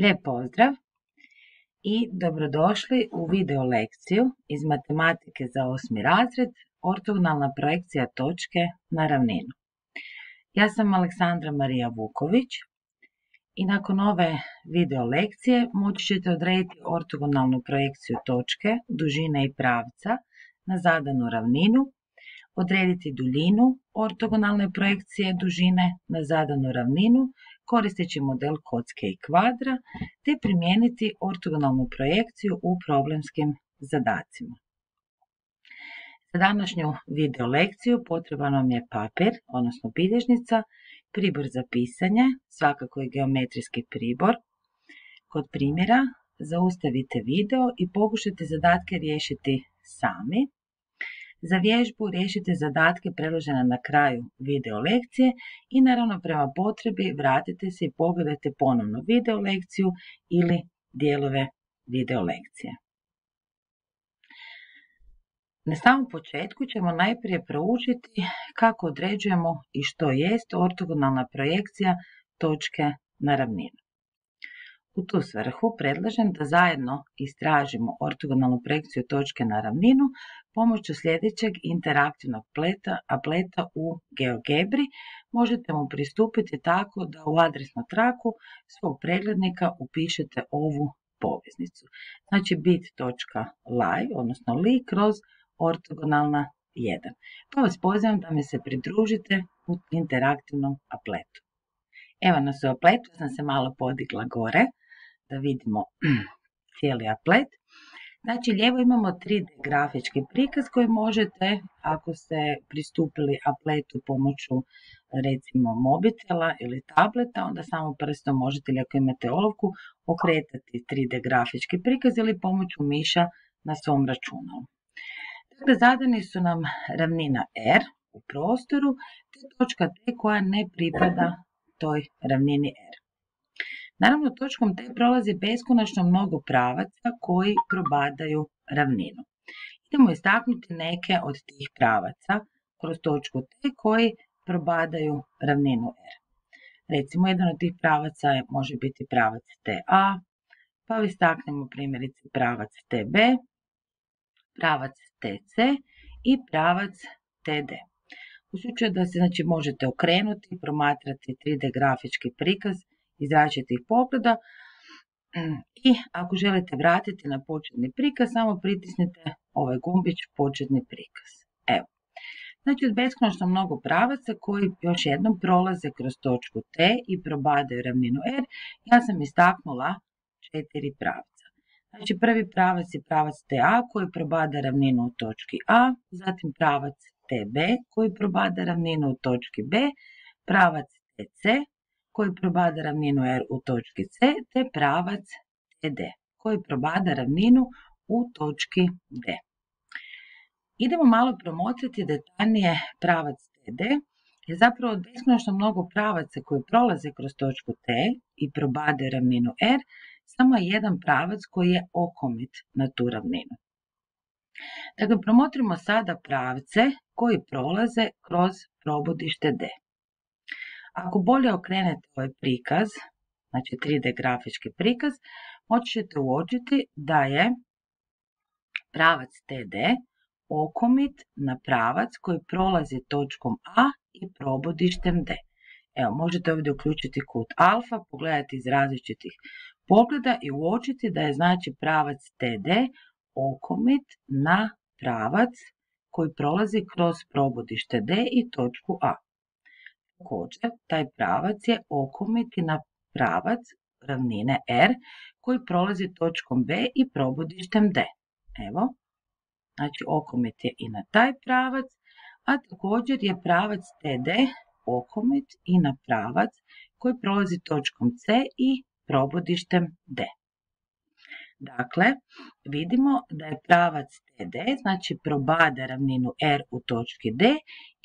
Lijep pozdrav i dobrodošli u video lekciju iz matematike za osmi razred, ortogonalna projekcija točke na ravninu. Ja sam Aleksandra Marija Vuković i nakon ove video lekcije moći ćete odrediti ortogonalnu projekciju točke, dužine i pravca na zadanu ravninu, odrediti duljinu ortogonalne projekcije dužine na zadanu ravninu koristeći model kocke i kvadra, te primijeniti ortogonalnu projekciju u problemskim zadacima. Za današnju video lekciju potreban vam je papir, odnosno bilježnica, pribor za pisanje, svakako i geometrijski pribor. Kod primjera zaustavite video i pokušajte zadatke riješiti sami. Za vježbu riješite zadatke predložene na kraju video lekcije i naravno prema potrebi vratite se i pogledajte ponovno video lekciju ili dijelove video lekcije. Na samom početku ćemo najprije proučiti kako određujemo i što jest ortogonalna projekcija točke na ravninu. U tu svrhu predlažem da zajedno istražimo ortogonalnu projekciju točke na ravninu pomoću sljedećeg interaktivnog pleta, apleta u GeoGebri. Možete mu pristupiti tako da u adresnu traku svog preglednika upišete ovu poveznicu. Znači bit.ly, odnosno li kroz ortogonalna 1. Pa vas pozivam da mi se pridružite u interaktivnom apletu. Evo nas u apletu, sam se malo podigla gore da vidimo cijeli aplet. Znači, lijevo imamo 3D grafički prikaz koji možete, ako ste pristupili apletu pomoću recimo mobitela ili tableta, onda samo prstom možete, ili ako imate olovku, okretati 3D grafički prikaz ili pomoću miša na svom računalu. Dakle, zadani su nam ravnina R u prostoru, te točka T koja ne pripada toj ravnini R. Naravno, točkom T prolazi beskonačno mnogo pravaca koji probadaju ravninu. Idemo istaknuti neke od tih pravaca kroz točku T koji probadaju ravninu R. Recimo, jedan od tih pravaca može biti pravac TA, pa istaknemo primjerice pravac TB, pravac TC i pravac TD. U slučaju da se znači, možete okrenuti, promatrati 3D grafički prikaz iz različitih pogleda i ako želite vratiti na početni prikaz, samo pritisnite ovaj gumbić početni prikaz. Evo. Znači, od beskonačno mnogo pravaca koji još jednom prolaze kroz točku T i probadaju ravninu R, ja sam istaknula četiri pravca. Znači, prvi pravac je pravac TA koji probada ravninu u točki A, zatim pravac TB koji probada ravninu u točki B, pravac TC koji probada ravninu R u točki C, te pravac TD koji probada ravninu u točki D. Idemo malo promotriti detaljnije pravac TD, je zapravo beskonačno mnogo pravaca koji prolaze kroz točku T i probade ravninu R, samo je jedan pravac koji je okomit na tu ravninu. Dakle, promotrimo sada pravce koji prolaze kroz probodište D. Ako bolje okrenete ovaj prikaz, znači 3D grafički prikaz, moći ćete uočiti da je pravac TD okomit na pravac koji prolazi točkom A i probodištem D. Evo, možete ovdje uključiti kut alfa, pogledati iz različitih pogleda i uočiti da je znači pravac TD okomit na pravac koji prolazi kroz probodište D i točku A. Također, taj pravac je okomiti na pravac ravnine R koji prolazi točkom B i probodištem D. Evo, znači okomit je i na taj pravac, a također je pravac TD okomit i na pravac koji prolazi točkom C i probodištem D. Dakle, vidimo da je pravac TD, znači probada ravninu R u točki D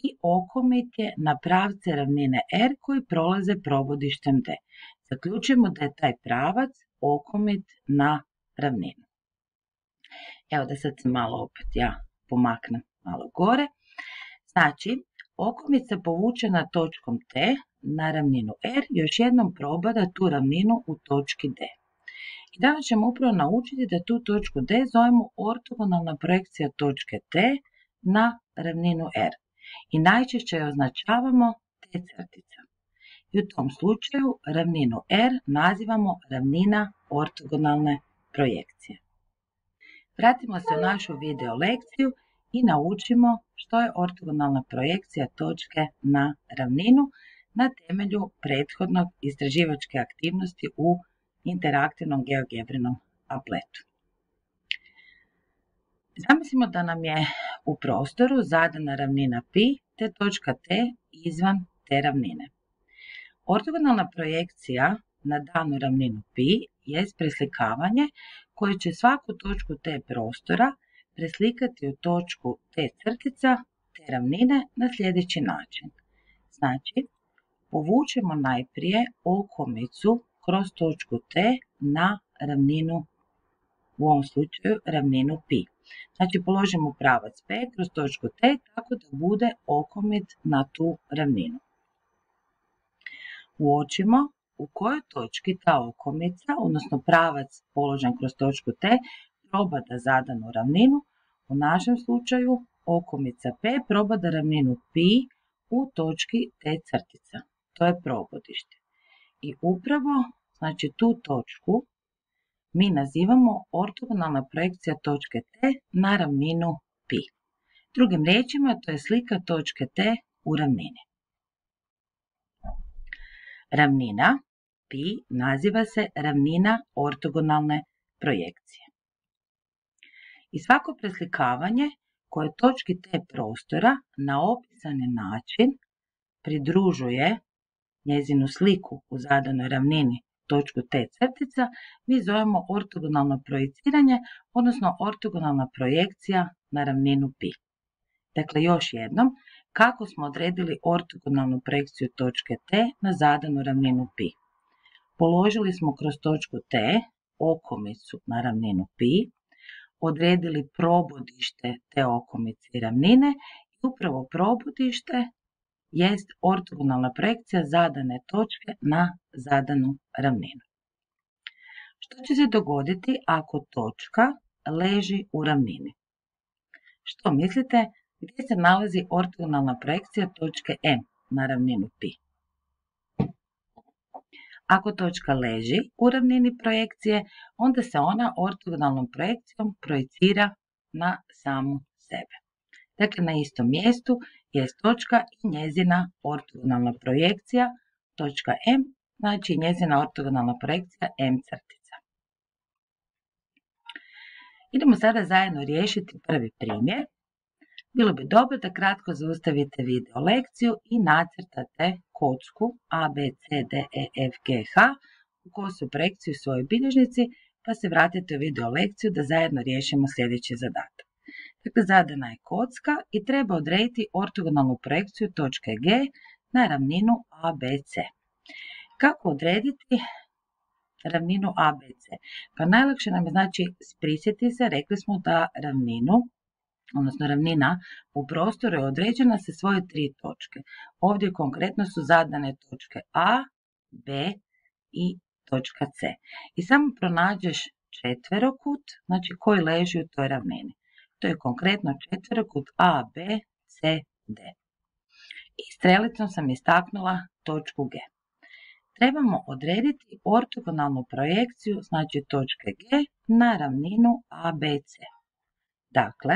i okomit je na pravce ravnine R koji prolaze probodištem D. Zaključujemo da je taj pravac okomit na ravninu. Evo da sad se malo opet ja pomaknem malo gore. Znači, okomica povučena točkom T na ravninu R još jednom probada tu ravninu u točki D. I danas ćemo upravo naučiti da tu točku D zovemo ortogonalna projekcija točke T na ravninu R. I najčešće je označavamo T crtica. I u tom slučaju ravninu R nazivamo ravnina ortogonalne projekcije. Vratimo se u našu video lekciju i naučimo što je ortogonalna projekcija točke na ravninu na temelju prethodnog istraživačke aktivnosti u interaktivnom geogebrinom apletu. Zamislimo da nam je u prostoru zadana ravnina pi te točka t izvan te ravnine. Ortogonalna projekcija na danu ravninu pi je preslikavanje koje će svaku točku t prostora preslikati u točku t crtica te ravnine na sljedeći način. Znači, povučemo najprije okomicu kroz točku T na ravninu, u ovom slučaju ravninu pi. Znači položimo pravac P kroz točku T tako da bude okomit na tu ravninu. Uočimo u kojoj točki ta okomica, odnosno pravac položen kroz točku T, probada zadanu ravninu, u našem slučaju okomica P probada ravninu pi u točki T crtica. To je probodište. I upravo, znači tu točku, mi nazivamo ortogonalna projekcija točke T na ravninu pi. Drugim riječima, to je slika točke T u ravnini. Ravnina pi naziva se ravnina ortogonalne projekcije. I svako preslikavanje koje točki T prostora na opisani način pridružuje njezinu sliku u zadanoj ravnini točku T crtica, mi zovemo ortogonalno projiciranje, odnosno ortogonalna projekcija na ravninu pi. Dakle, još jednom, kako smo odredili ortogonalnu projekciju točke T na zadanu ravninu pi. Položili smo kroz točku T okomicu na ravninu pi, odredili probodište te okomice i ravnine i upravo probodište jest ortogonalna projekcija zadane točke na zadanu ravninu. Što će se dogoditi ako točka leži u ravnini? Što mislite gdje se nalazi ortogonalna projekcija točke M na ravninu pi? Ako točka leži u ravnini projekcije, onda se ona ortogonalnom projekcijom projicira na samu sebe. Dakle, na istom mjestu je točka i njezina ortogonalna projekcija, točka M, znači njezina ortogonalna projekcija M crtica. Idemo sada zajedno riješiti prvi primjer. Bilo bi dobro da kratko zaustavite video lekciju i nacrtate kocku A, B, C, D, E, F, G, H u kosu projekciju u svojoj bilježnici, pa se vratite u video lekciju da zajedno riješimo sljedeći zadatak. Dakle, zadana je kocka i treba odrediti ortogonalnu projekciju točke G na ravninu ABC. Kako odrediti ravninu ABC? Pa najlakše nam je znači prisjeti se, rekli smo da ravninu, odnosno ravnina u prostoru je određena sa svoje tri točke. Ovdje konkretno su zadane točke A, B i točka C. I samo pronađeš četverokut, znači koji leži u toj ravnini. To je konkretno četverokut A, B, C, D. I strelicom sam istaknula točku G. Trebamo odrediti ortogonalnu projekciju, znači točke G, na ravninu ABC. Dakle,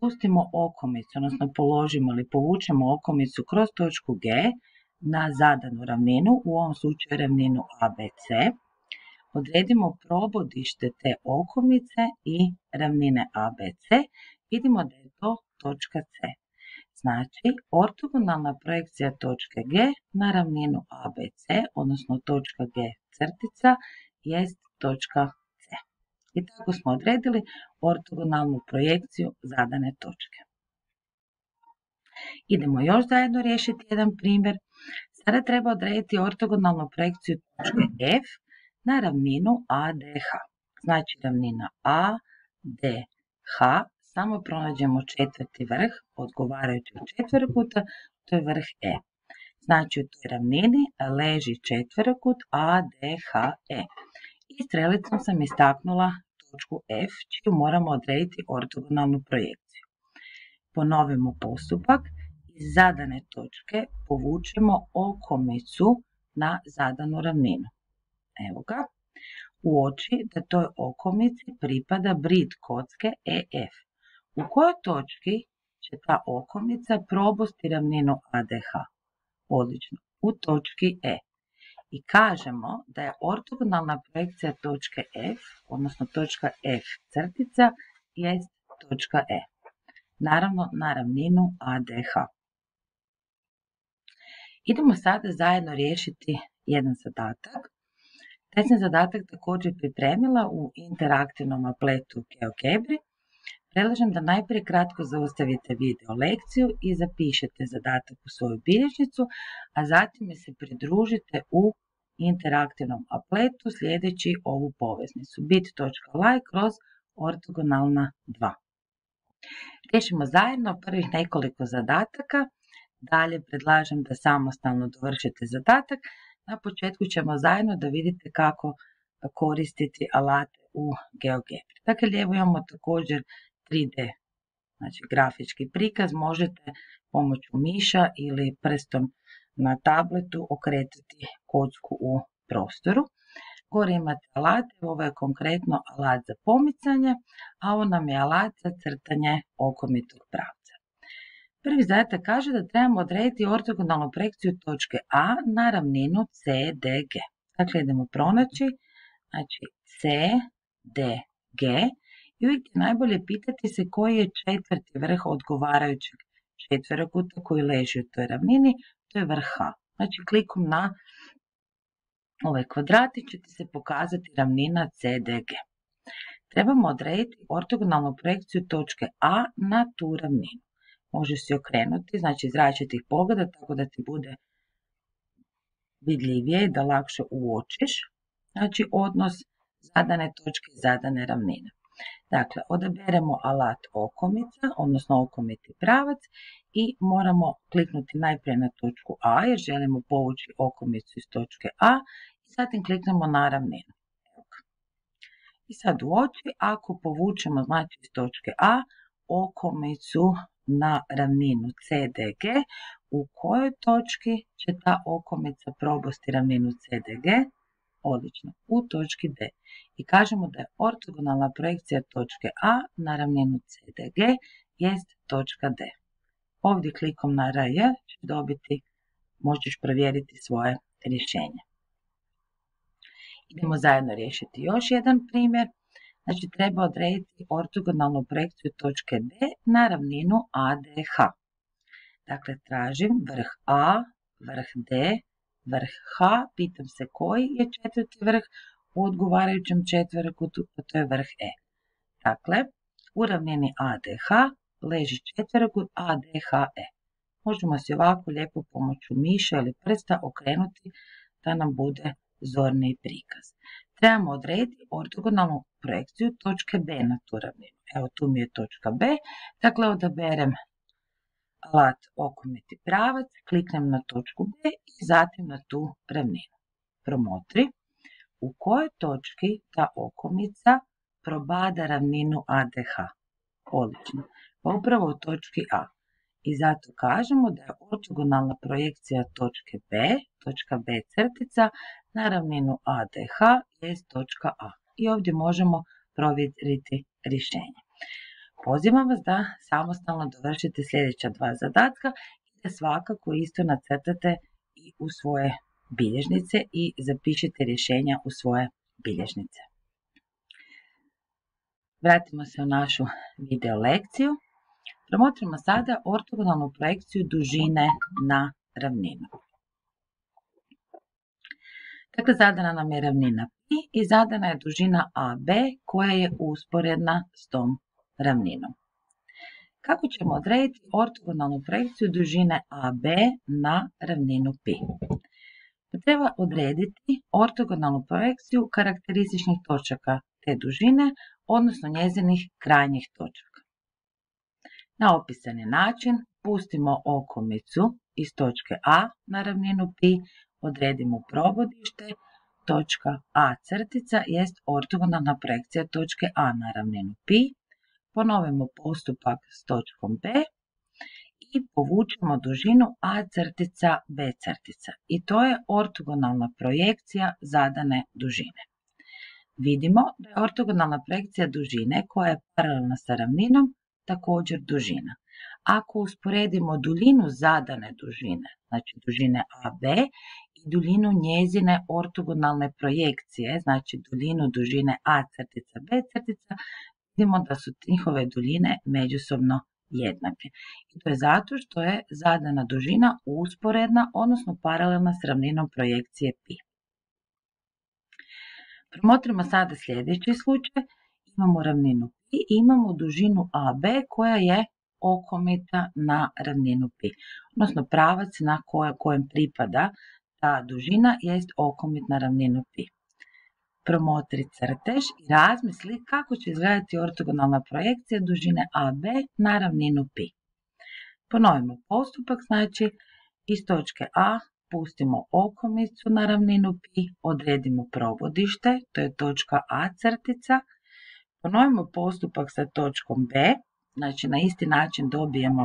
pustimo okomicu, odnosno položimo ili povučemo okomicu kroz točku G na zadanu ravninu, u ovom slučaju ravninu ABC odredimo probodište te okomice i ravnine ABC, vidimo da je to točka C. Znači, ortogonalna projekcija točke G na ravninu ABC, odnosno točka G crtica, jest točka C. I tako smo odredili ortogonalnu projekciju zadane točke. Idemo još zajedno riješiti jedan primjer. Sada treba odrediti ortogonalnu projekciju točke F na ravninu ADH. Znači ravnina ADH samo pronađemo četvrti vrh odgovarajućeg četverokuta, to je vrh E. Znači u toj ravnini leži četverokut ADHE. I strelicom sam istaknula točku F, čiju moramo odrediti ortogonalnu projekciju. Ponovimo postupak, iz zadane točke povučemo okomicu na zadanu ravninu. Evo ga. Uoči da toj okomici pripada brid kocke EF. U kojoj točki će ta okomica probosti ravninu ADH? Odlično. U točki E. I kažemo da je ortogonalna projekcija točke F, odnosno točka F crtica, jest točka E. Naravno na ravninu ADH. Idemo sada zajedno riješiti jedan zadatak. Taj sam zadatak također pripremila u interaktivnom apletu GeoGebri. Predlažem da najprije kratko zaustavite video lekciju i zapišete zadatak u svoju bilježnicu, a zatim se pridružite u interaktivnom apletu sljedeći ovu poveznicu bit.ly kroz ortogonalna 2. Riješimo zajedno prvih nekoliko zadataka. Dalje predlažem da samostalno dovršite zadatak. Na početku ćemo zajedno da vidite kako koristiti alate u GeoGebri. Dakle, lijevo imamo također 3D, znači grafički prikaz. Možete pomoću miša ili prstom na tabletu okretati kocku u prostoru. Gore imate alate, ovo je konkretno alat za pomicanje, a ovo nam je alat za crtanje okomitog pravca. Prvi zadatak kaže da trebamo odrediti ortogonalnu projekciju točke A na ravninu CDG. Dakle, idemo pronaći, znači CDG i uvijek je najbolje pitati se koji je četvrti vrh odgovarajućeg četverokuta koji leži u toj ravnini, to je vrh H. Znači, klikom na ovaj kvadrati će ti se pokazati ravnina CDG. Trebamo odrediti ortogonalnu projekciju točke A na tu ravninu. Može se okrenuti, znači iz različitih pogleda, tako da ti bude vidljivije da lakše uočiš. Znači odnos zadane točke i zadane ravnine. Dakle, odaberemo alat okomica, odnosno okomiti pravac i moramo kliknuti najprije na točku A jer želimo povući okomicu iz točke A i zatim kliknemo na ravninu. I sad u oči, ako povučemo znači iz točke A okomicu na ravninu CDG, u kojoj točki će ta okomica probosti ravninu CDG? Odlično, u točki D. I kažemo da je ortogonalna projekcija točke A na ravninu CDG jest točka D. Ovdje klikom na RJ ćeš dobiti, možeš provjeriti svoje rješenje. Idemo zajedno riješiti još jedan primjer. Znači treba odrediti ortogonalnu projekciju točke D na ravninu ADH. Dakle, tražim vrh A, vrh D, vrh H, pitam se koji je četvrti vrh u odgovarajućem četverokutu, a to je vrh E. Dakle, u ravnini ADH leži četverokut ADHE. Možemo se ovako lijepo pomoću miša ili prsta okrenuti da nam bude zorni prikaz. Trebamo odrediti ortogonalnu projekciju točke B na tu ravninu. Evo tu mi je točka B, dakle odaberem alat okomiti pravac, kliknem na točku B i zatim na tu ravninu. Promotri u kojoj točki ta okomica probada ravninu ADH. Odlično. Pa upravo u točki A. I zato kažemo da je ortogonalna projekcija točke B, točka B crtica, na ravninu ADH je točka A. I ovdje možemo provjeriti rješenje. Pozivam vas da samostalno dovršite sljedeća dva zadatka i da svakako isto nacrtate i u svoje bilježnice i zapišite rješenja u svoje bilježnice. Vratimo se u našu video lekciju. Promotrimo sada ortogonalnu projekciju dužine na ravninu. Dakle, zadana nam je ravnina Pi i zadana je dužina AB koja je usporedna s tom ravninom. Kako ćemo odrediti ortogonalnu projekciju dužine AB na ravninu Pi? Treba odrediti ortogonalnu projekciju karakterističnih točaka te dužine, odnosno njezinih krajnjih točaka. Na opisani način pustimo okomicu iz točke A na ravninu pi, odredimo probodište, točka A crtica jest ortogonalna projekcija točke A na ravninu pi, ponovimo postupak s točkom B i povučemo dužinu A crtica B crtica i to je ortogonalna projekcija zadane dužine. Vidimo da je ortogonalna projekcija dužine koja je paralelna sa ravninom također dužina. Ako usporedimo duljinu zadane dužine, znači dužine AB duljinu njezine ortogonalne projekcije, znači duljinu dužine A crtica B crtica, vidimo da su njihove duljine međusobno jednake. I to je zato što je zadana dužina usporedna, odnosno paralelna s ravninom projekcije π. Promotrimo sada sljedeći slučaj. Imamo ravninu i imamo dužinu AB koja je okomita na ravninu pi, odnosno pravac na kojem pripada ta dužina jest okomit na ravninu pi. Promotri crtež i razmisli kako će izgledati ortogonalna projekcija dužine AB na ravninu pi. Ponovimo postupak, znači iz točke A pustimo okomicu na ravninu pi, odredimo provodište, to je točka A crtica, Ponovimo postupak sa točkom B, znači na isti način dobijemo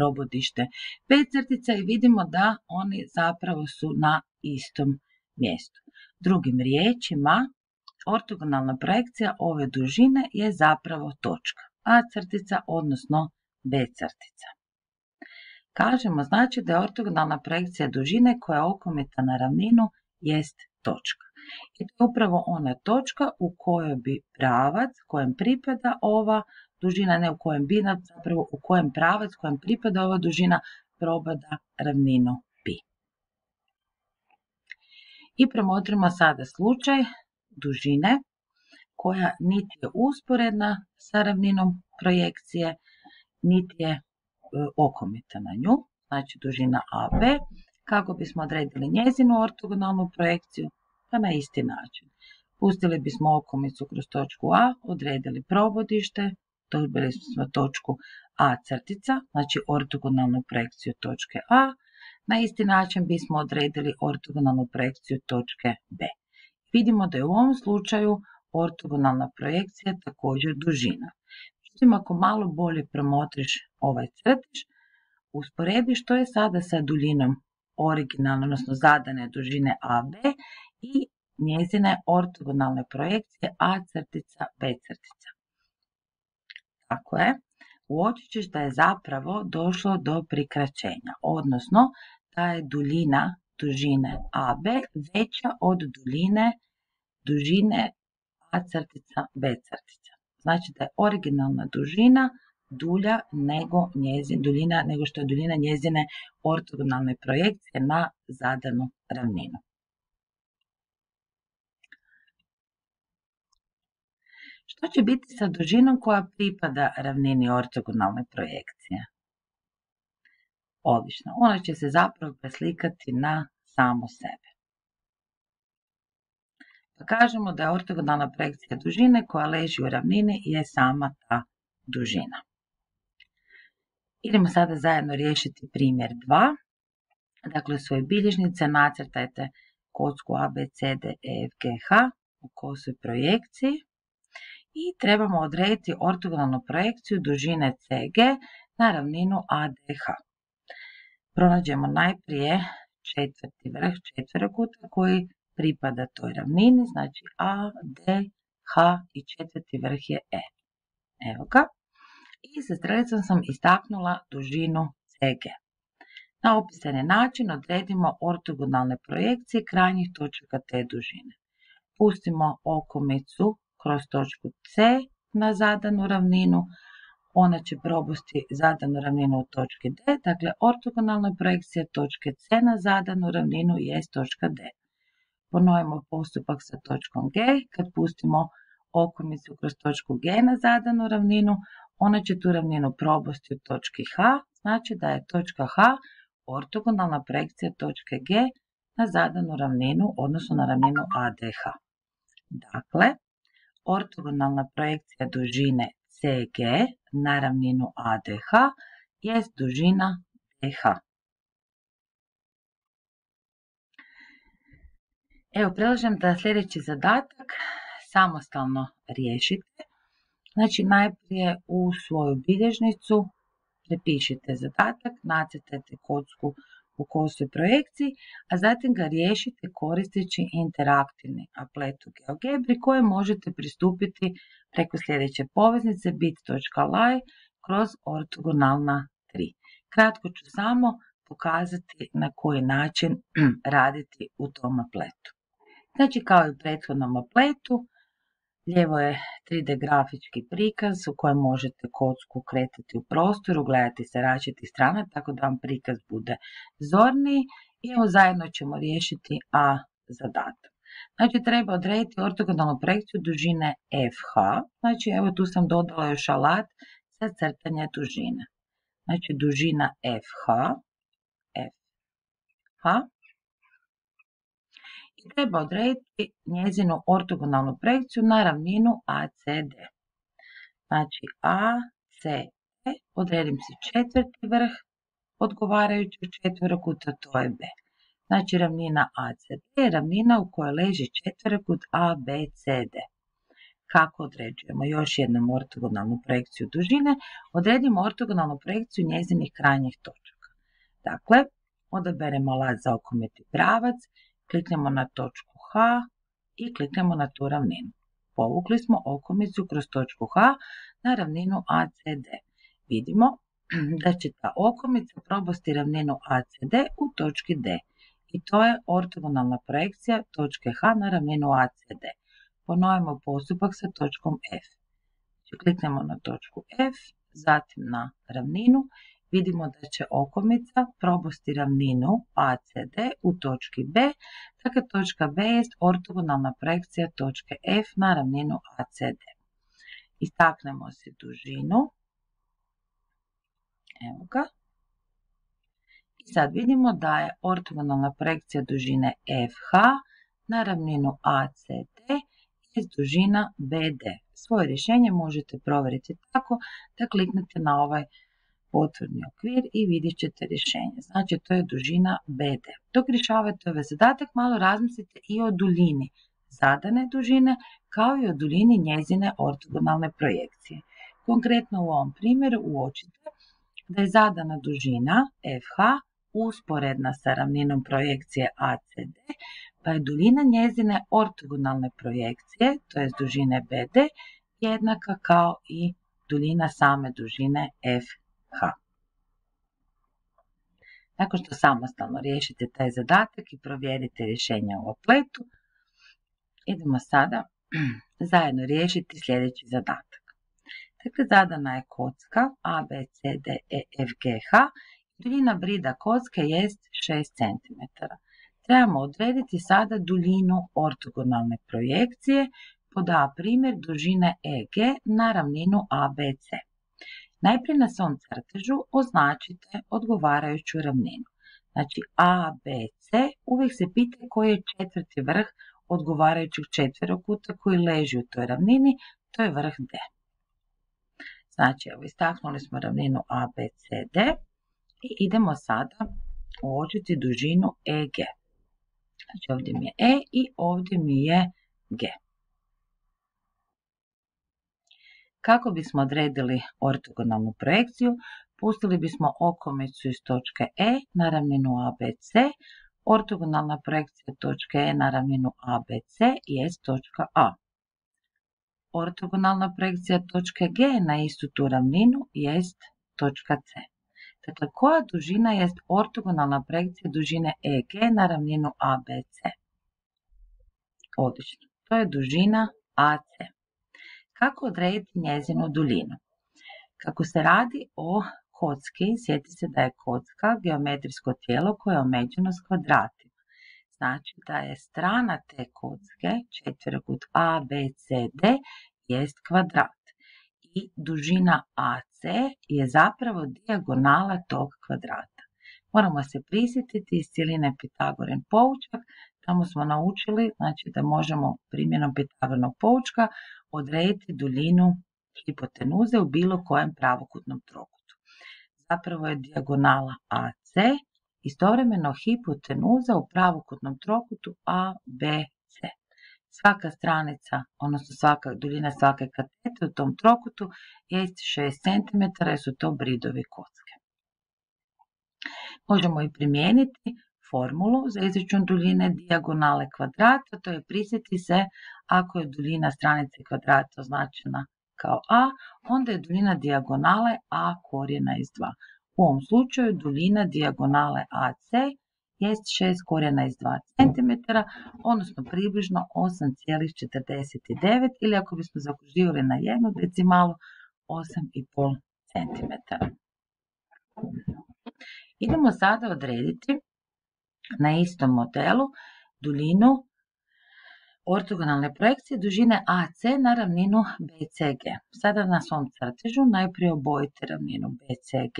probodište B crtica i vidimo da oni zapravo su na istom mjestu. Drugim riječima, ortogonalna projekcija ove dužine je zapravo točka A crtica, odnosno B crtica. Kažemo znači da je ortogonalna projekcija dužine koja je okomita na ravninu jest točka. I to je upravo ona točka u kojoj bi pravac kojem pripada ova dužina, ne u kojem bi, zapravo u kojem pravac kojem pripada ova dužina probada ravninu pi. I promotrimo sada slučaj dužine koja niti je usporedna sa ravninom projekcije, niti je e, okomita na nju, znači dužina AB, kako bismo odredili njezinu ortogonalnu projekciju, pa na isti način. Pustili bismo okomicu kroz točku A, odredili probodište, dobili smo točku A crtica, znači ortogonalnu projekciju točke A, na isti način bismo odredili ortogonalnu projekciju točke B. Vidimo da je u ovom slučaju ortogonalna projekcija također dužina. Međutim, ako malo bolje promotriš ovaj crtiš, usporedi što je sada sa duljinom originalne, odnosno zadane dužine AB i njezine ortogonalne projekcije A crtica B crtica. Tako je, uočit ćeš da je zapravo došlo do prikraćenja, odnosno da je duljina dužine AB veća od duljine dužine A crtica B crtica. Znači da je originalna dužina dulja nego njezin, duljina nego što je duljina njezine ortogonalne projekcije na zadanu ravninu. Što će biti sa dužinom koja pripada ravnini ortogonalne projekcije? Odlično, ona će se zapravo preslikati na samo sebe. Pa kažemo da je ortogonalna projekcija dužine koja leži u ravnini je sama ta dužina. Idemo sada zajedno riješiti primjer 2. Dakle, u svojoj bilježnice nacrtajte kocku A, B, C, D, E, F, G, H u kosoj projekciji i trebamo odrediti ortogonalnu projekciju dužine CG na ravninu ADH. Pronađemo najprije četvrti vrh četverokuta koji pripada toj ravnini, znači A, D, H i četvrti vrh je E. Evo ga i sa strelicom sam istaknula dužinu CG. Na opisani način odredimo ortogonalne projekcije krajnjih točaka te dužine. Pustimo okomicu kroz točku C na zadanu ravninu, ona će probusti zadanu ravninu u točki D, dakle ortogonalna projekcija točke C na zadanu ravninu je točka D. Ponovimo postupak sa točkom G, kad pustimo okomicu kroz točku G na zadanu ravninu, ona će tu ravninu probosti u točki H, znači da je točka H ortogonalna projekcija točke G na zadanu ravninu, odnosno na ravninu ADH. Dakle, ortogonalna projekcija dužine CG na ravninu ADH jest dužina DH. Evo, predlažem da sljedeći zadatak samostalno riješite. Znači, najprije u svoju bilježnicu prepišite zadatak, nacrtajte kocku u kosoj projekciji, a zatim ga riješite koristeći interaktivni aplet u GeoGebri koje možete pristupiti preko sljedeće poveznice bit.ly kroz ortogonalna 3. Kratko ću samo pokazati na koji način raditi u tom apletu. Znači kao i u prethodnom apletu, lijevo je 3D grafički prikaz u kojem možete kocku kretati u prostoru, gledati se različitih strana tako da vam prikaz bude zorniji i evo zajedno ćemo riješiti A zadatak. Znači treba odrediti ortogonalnu projekciju dužine FH, znači evo tu sam dodala još alat za crtanje dužine. Znači dužina FH, FH, treba odrediti njezinu ortogonalnu projekciju na ravninu ACD. Znači ACD, odredim si četvrti vrh odgovarajućeg četverokuta, to je B. Znači ravnina ACD je ravnina u kojoj leži četverokut ABCD. Kako određujemo? Još jednom ortogonalnu projekciju dužine. Odredimo ortogonalnu projekciju njezinih krajnjih točaka. Dakle, odaberemo alat za okometi pravac, kliknemo na točku H i kliknemo na tu ravninu. Povukli smo okomicu kroz točku H na ravninu ACD. Vidimo da će ta okomica probosti ravninu ACD u točki D. I to je ortogonalna projekcija točke H na ravninu ACD. Ponovimo postupak sa točkom F. Znači, kliknemo na točku F, zatim na ravninu vidimo da će okomica probosti ravninu ACD u točki B, dakle točka B je ortogonalna projekcija točke F na ravninu ACD. Istaknemo se dužinu. Evo ga. I sad vidimo da je ortogonalna projekcija dužine FH na ravninu ACD je dužina BD. Svoje rješenje možete provjeriti tako da kliknete na ovaj potvrdni okvir i vidjet ćete rješenje. Znači to je dužina BD. Dok rješavate ovaj zadatak malo razmislite i o duljini zadane dužine kao i o duljini njezine ortogonalne projekcije. Konkretno u ovom primjeru uočite da je zadana dužina FH usporedna sa ravninom projekcije ACD, pa je duljina njezine ortogonalne projekcije, to je dužine BD, jednaka kao i duljina same dužine FH. H. Nakon što samostalno riješite taj zadatak i provjerite rješenja u opletu, idemo sada zajedno riješiti sljedeći zadatak. Dakle, zadana je kocka A, B, C, D, E, F, G, H. Duljina brida kocke jest 6 cm. Trebamo odrediti sada duljinu ortogonalne projekcije pod A primjer dužine EG na ravninu ABC. Najprije na svom crtežu označite odgovarajuću ravninu. Znači A, B, C, uvijek se pita koji je četvrti vrh odgovarajućeg četverokuta koji leži u toj ravnini, to je vrh D. Znači, evo, istaknuli smo ravninu A, B, C, D i idemo sada uočiti dužinu EG. Znači, ovdje mi je E i ovdje mi je G. Kako bismo odredili ortogonalnu projekciju, pustili bismo okomicu iz točke E na ravninu ABC. Ortogonalna projekcija točke E na ravninu ABC je točka A. Ortogonalna projekcija točke G na istu tu ravninu jest točka C. Dakle, koja dužina jest ortogonalna projekcija dužine EG na ravninu ABC? Odlično. To je dužina AC. Kako odrediti njezinu duljinu? Kako se radi o kocki, sjeti se da je kocka geometrijsko tijelo koje je omeđeno s kvadratima. Znači da je strana te kocke, četvrokut A, B, C, D, jest kvadrat. I dužina AC je zapravo dijagonala tog kvadrata. Moramo se prisjetiti iz cijeline Pitagoren poučak, tamo smo naučili znači, da možemo primjenom Pitagornog poučka odrediti duljinu hipotenuze u bilo kojem pravokutnom trokutu. Zapravo je dijagonala AC istovremeno hipotenuza u pravokutnom trokutu ABC. Svaka stranica, odnosno svaka duljina svake katete u tom trokutu je 6 cm jer su to bridovi kocke. Možemo i primijeniti formulu za izračun duljine dijagonale kvadrata, to je prisjeti se ako je duljina stranice kvadrata označena kao a, onda je duljina dijagonale a korijena iz 2. U ovom slučaju duljina dijagonale AC jest 6 korijena iz 2 cm, odnosno približno 8,49 ili ako bismo zakruživali na jednu decimalu 8,5 cm. Idemo sada odrediti na istom modelu duljinu ortogonalne projekcije dužine AC na ravninu BCG. Sada na svom crtežu najprije obojite ravninu BCG.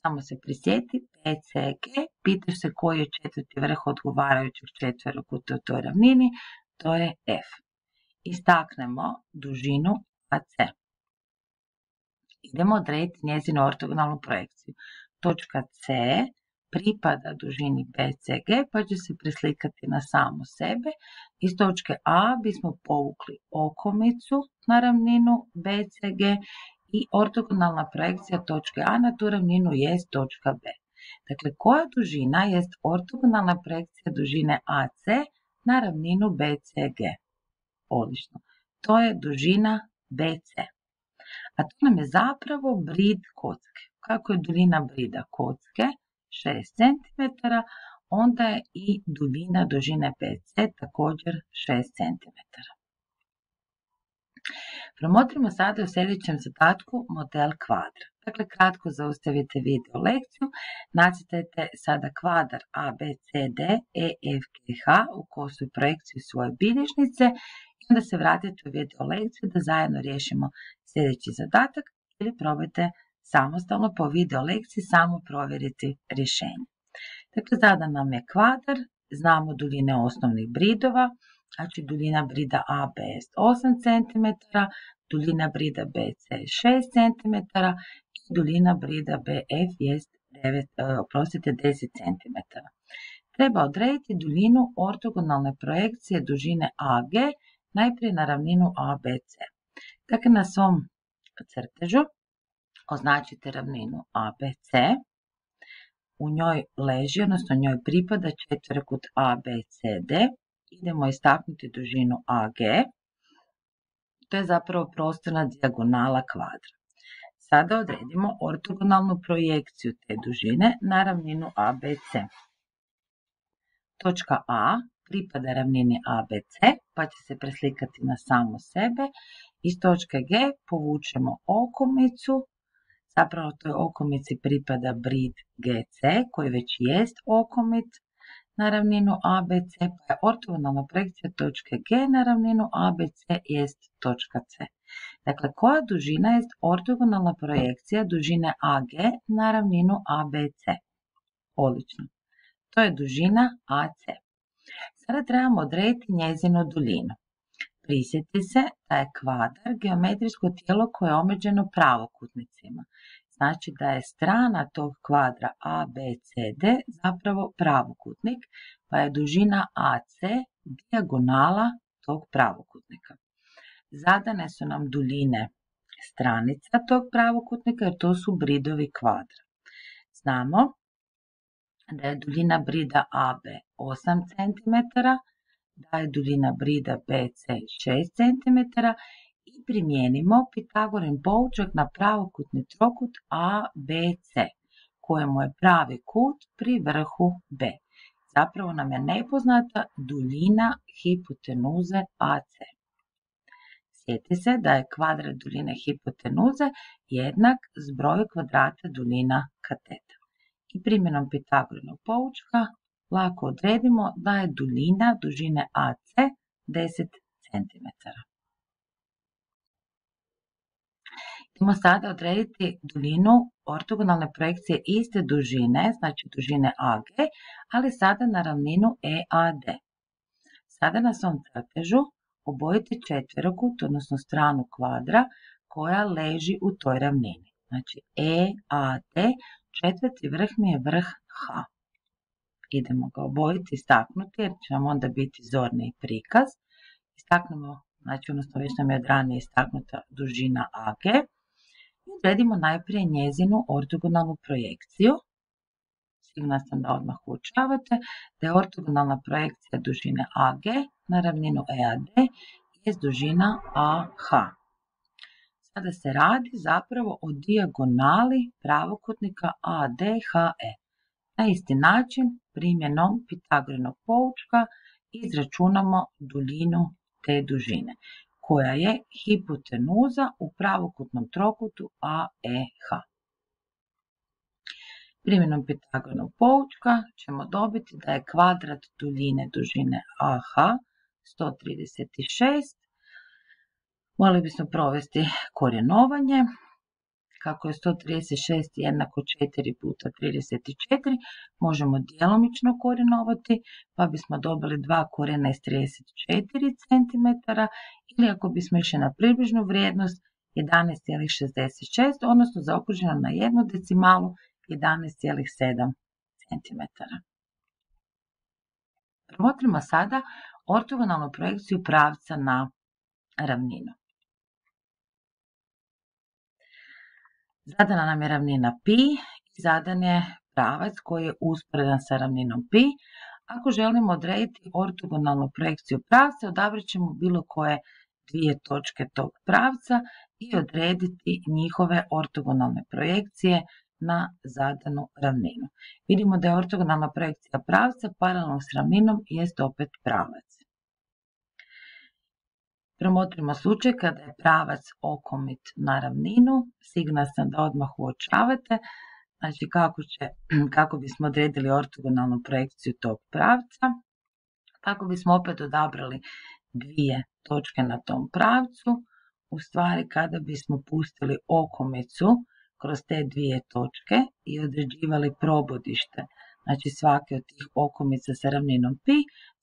Samo se prisjeti BCG, pitaš se koji je četvrti vrh odgovarajućeg četverokuta u toj ravnini, to je F. Istaknemo dužinu AC. Idemo odrediti njezinu ortogonalnu projekciju. Točka C pripada dužini BCG pa će se preslikati na samu sebe. Iz točke A bismo povukli okomicu na ravninu BCG i ortogonalna projekcija točke A na tu ravninu jest točka B. Dakle, koja dužina jest ortogonalna projekcija dužine AC na ravninu BCG? Odlično. To je dužina BC. A to nam je zapravo brid kocke. Kako je duljina brida kocke? 6 cm, onda je i duljina dužine BC također 6 cm. Promotrimo sada u sljedećem zadatku model kvadra. Dakle, kratko zaustavite video lekciju, nacrtajte sada kvadar A, B, C, D, E, F, G, H u kosu projekciju svoje bilježnice i onda se vratite u video lekciju da zajedno riješimo sljedeći zadatak ili probajte samostalno po video lekciji samo provjeriti rješenje. Dakle, zadan nam je kvadar, znamo duljine osnovnih bridova, znači duljina brida AB je 8 cm, duljina brida BC je 6 cm i duljina brida BF je 9, oprostite, 10 cm. Treba odrediti duljinu ortogonalne projekcije dužine AG najprije na ravninu ABC. Dakle, na svom crtežu označite ravninu ABC. U njoj leži, odnosno njoj pripada četvrkut ABCD. Idemo istaknuti dužinu AG. To je zapravo prostorna dijagonala kvadra. Sada odredimo ortogonalnu projekciju te dužine na ravninu ABC. Točka A pripada ravnini ABC, pa će se preslikati na samo sebe. Iz točke G povučemo okomicu Zapravo toj okomici pripada brid GC koji već jest okomit na ravninu ABC, pa je ortogonalna projekcija točke G na ravninu ABC jest točka C. Dakle, koja dužina jest ortogonalna projekcija dužine AG na ravninu ABC? Odlično. To je dužina AC. Sada trebamo odrediti njezinu duljinu. Prisjeti se da je kvadar geometrijsko tijelo koje je omeđeno pravokutnicima. Znači da je strana tog kvadra ABCD zapravo pravokutnik, pa je dužina AC dijagonala tog pravokutnika. Zadane su nam duljine stranica tog pravokutnika jer to su bridovi kvadra. Znamo da je duljina brida AB 8 cm, da je duljina brida BC 6 cm i primijenimo Pitagorin poučak na pravokutni trokut ABC, kojemu je pravi kut pri vrhu B. Zapravo nam je nepoznata duljina hipotenuze AC. Sjeti se da je kvadrat duljine hipotenuze jednak zbroju kvadrata duljina kateta. I primjenom Pitagorinog poučka lako odredimo da je duljina dužine AC 10 cm. Idemo sada odrediti duljinu ortogonalne projekcije iste dužine, znači dužine AG, ali sada na ravninu EAD. Sada na svom crtežu obojiti četverokut, odnosno stranu kvadra, koja leži u toj ravnini. Znači, E, A, T, četvrti vrh mi je vrh H. Idemo ga obojiti, istaknuti, jer će nam onda biti zorni prikaz. Istaknemo, znači, odnosno već nam je od ranije istaknuta dužina AG. I odredimo najprije njezinu ortogonalnu projekciju. Sigurna sam da odmah uočavate da je ortogonalna projekcija dužine AG na ravninu EAD je dužina AH. Sada se radi zapravo o dijagonali pravokutnika ADHE. Na isti način, primjenom Pitagorinog poučka, izračunamo duljinu te dužine, koja je hipotenuza u pravokutnom trokutu AEH. Primjenom Pitagorinog poučka ćemo dobiti da je kvadrat duljine dužine AH 136. Morali bismo provesti korjenovanje. Kako je 136 jednako 4 puta 34, možemo djelomično korjenovati, pa bismo dobili 2 korijena iz 34 cm, ili ako bismo išli na približnu vrijednost 11,66, odnosno zaokruženo na jednu decimalu 11,7 cm. Promotrimo sada ortogonalnu projekciju pravca na ravninu. Zadana nam je ravnina pi i zadan je pravac koji je usporedan sa ravninom pi. Ako želimo odrediti ortogonalnu projekciju pravca, odabrat ćemo bilo koje dvije točke tog pravca i odrediti njihove ortogonalne projekcije na zadanu ravninu. Vidimo da je ortogonalna projekcija pravca paralelno s ravninom jest opet pravac. Promotrimo slučaj kada je pravac okomit na ravninu. Signa sam da odmah uočavate znači kako, će, kako bismo odredili ortogonalnu projekciju tog pravca. Kako bismo opet odabrali dvije točke na tom pravcu. U stvari kada bismo pustili okomicu kroz te dvije točke i određivali probodište, znači svake od tih okomica sa ravninom pi,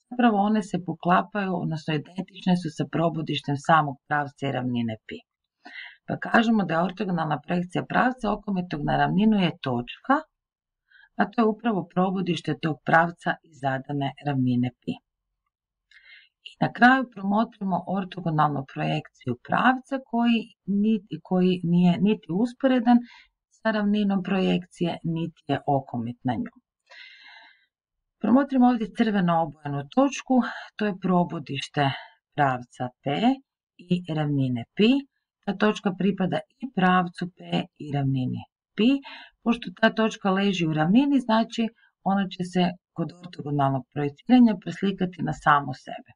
zapravo one se poklapaju, odnosno identične su sa probodištem samog pravca i ravnine pi. Pa kažemo da je ortogonalna projekcija pravca okomitog na ravninu je točka, a to je upravo probodište tog pravca i zadane ravnine pi. I na kraju promotrimo ortogonalnu projekciju pravca koji, niti, koji nije niti usporedan sa ravninom projekcije, niti je okomit na nju. Promotrimo ovdje crveno obojenu točku, to je probodište pravca P i ravnine P. Ta točka pripada i pravcu P i ravnini P. Pošto ta točka leži u ravnini, znači ona će se kod ortogonalnog projeciranja preslikati na samu sebe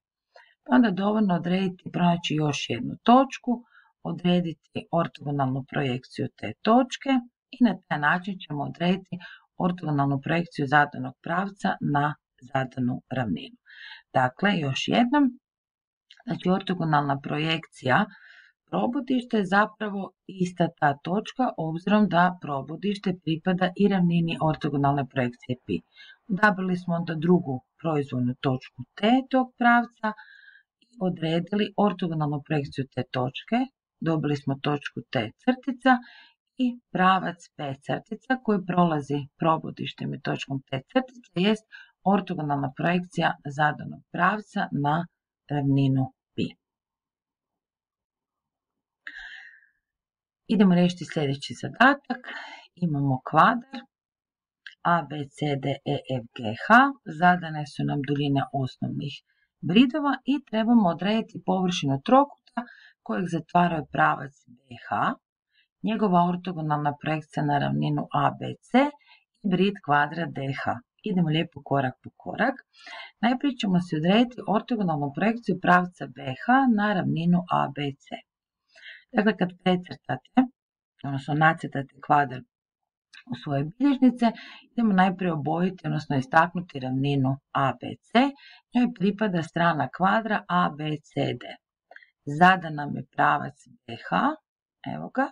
onda dovoljno odrediti, pronaći još jednu točku, odrediti ortogonalnu projekciju te točke i na taj način ćemo odrediti ortogonalnu projekciju zadanog pravca na zadanu ravninu. Dakle, još jednom, znači ortogonalna projekcija probodište je zapravo ista ta točka, obzirom da probodište pripada i ravnini ortogonalne projekcije π. Odabrali smo onda drugu proizvodnu točku T tog pravca, odredili ortogonalnu projekciju te točke, dobili smo točku T crtica i pravac P crtica koji prolazi probodištem i točkom T crtica jest ortogonalna projekcija zadanog pravca na ravninu Pi. Idemo riješiti sljedeći zadatak. Imamo kvadar A, B, C, D, E, F, G, H. Zadane su nam duljine osnovnih bridova i trebamo odrediti površinu trokuta kojeg zatvaraju pravac BH, njegova ortogonalna projekcija na ravninu ABC i brid kvadra DH. Idemo lijepo korak po korak. Najprije ćemo se odrediti ortogonalnu projekciju pravca BH na ravninu ABC. Dakle, kad precrtate, odnosno nacrtate kvadar u svoje bilježnice, idemo najprije obojiti, odnosno istaknuti ravninu ABC, njoj pripada strana kvadra ABCD. Zada nam je pravac BH, evo ga,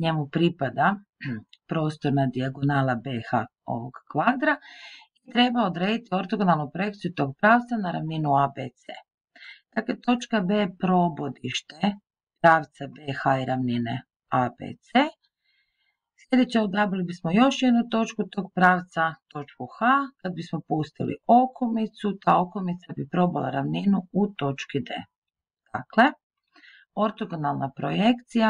njemu pripada prostorna dijagonala BH ovog kvadra i treba odrediti ortogonalnu projekciju tog pravca na ravninu ABC. Dakle, točka B je probodište pravca BH i ravnine ABC. Sljedeće odabrali bismo još jednu točku tog pravca, točku H. Kad bismo pustili okomicu, ta okomica bi probala ravninu u točki D. Dakle, ortogonalna projekcija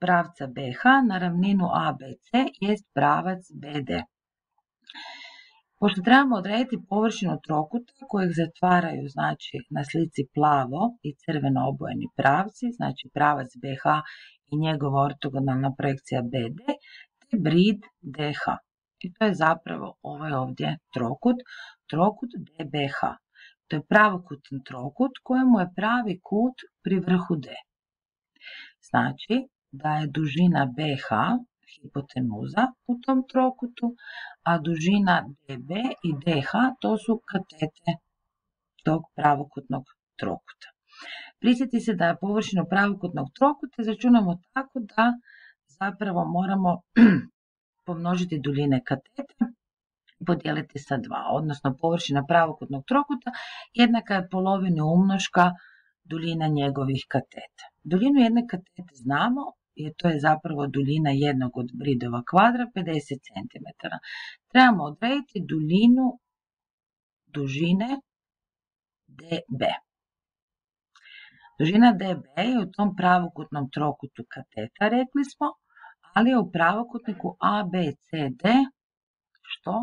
pravca BH na ravninu ABC jest pravac BD. Pošto trebamo odrediti površinu trokuta kojeg zatvaraju znači, na slici plavo i crveno obojeni pravci, znači pravac BH i njegova ortogonalna projekcija BD, te brid DH. I to je zapravo ovaj ovdje trokut, trokut DBH. To je pravokutan trokut kojemu je pravi kut pri vrhu D. Znači da je dužina BH hipotenuza u tom trokutu, a dužina DB i DH to su katete tog pravokutnog trokuta. Prisjeti se da površinu pravokutnog trokuta začunamo tako da zapravo moramo pomnožiti duljine katete i podijeliti sa dva, odnosno površina pravokutnog trokuta jednaka je polovini umnoška duljina njegovih kateta. Duljinu jedne katete znamo, jer to je zapravo duljina jednog od bridova kvadra, 50 cm. Trebamo odrediti duljinu dužine dB. Dužina dB je u tom pravokutnom trokutu kateta, rekli smo, ali je u pravokutniku ABCD, što?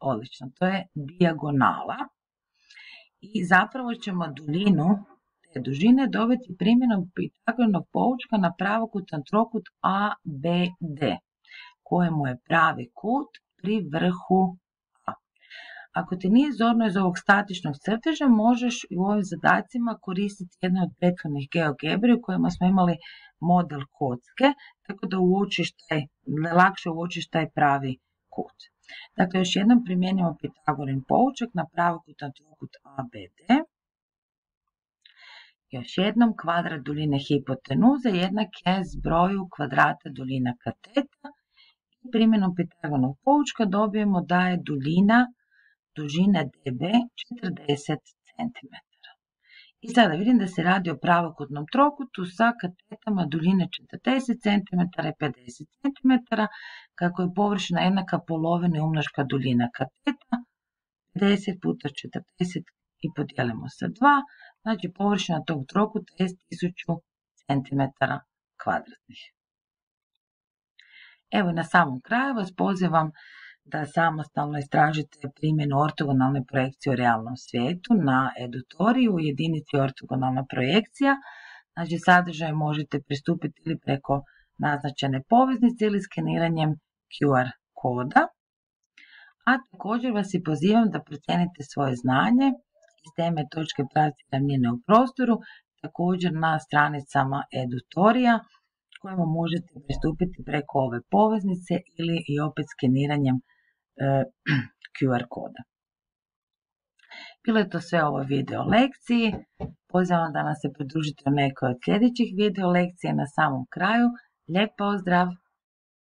Odlično, to je dijagonala. I zapravo ćemo duljinu dužine dobiti primjenom Pitagorovog poučka na pravokutan trokut ABD, kojemu je pravi kut pri vrhu A. Ako ti nije zorno iz ovog statičnog crteža, možeš u ovim zadacima koristiti jednu od prethodnih geogebri u kojima smo imali model kocke, tako da uočiš taj, lakše uočiš taj pravi kut. Dakle, još jednom primijenimo Pitagorin poučak na pravokutan trokut ABD. Još jednom kvadrat duljine hipotenuze jednak je zbroju kvadrata duljina kateta primjenom Pitagorovog poučka dobijemo da je duljina dužine dB 40 cm. I sada vidim da se radi o pravokutnom trokutu sa katetama duljine 40 cm i 50 cm, kako je površina jednaka polovini umnoška duljina kateta, 50 puta 40 i podijelimo sa 2, Znači površina tog trokuta je 1000 cm kvadratnih. Evo na samom kraju vas pozivam da samostalno istražite primjenu ortogonalne projekcije u realnom svijetu na edutoriju u jedinici ortogonalna projekcija. Znači sadržaj možete pristupiti ili preko naznačene poveznice ili skeniranjem QR koda. A također vas i pozivam da procijenite svoje znanje iz točke pravci ravnine u prostoru, također na stranicama edutorija kojima možete pristupiti preko ove poveznice ili i opet skeniranjem e, QR koda. Bilo je to sve ovo video lekciji. Pozivam da nas se pridružite u nekoj od sljedećih video lekcija na samom kraju. Lijep pozdrav!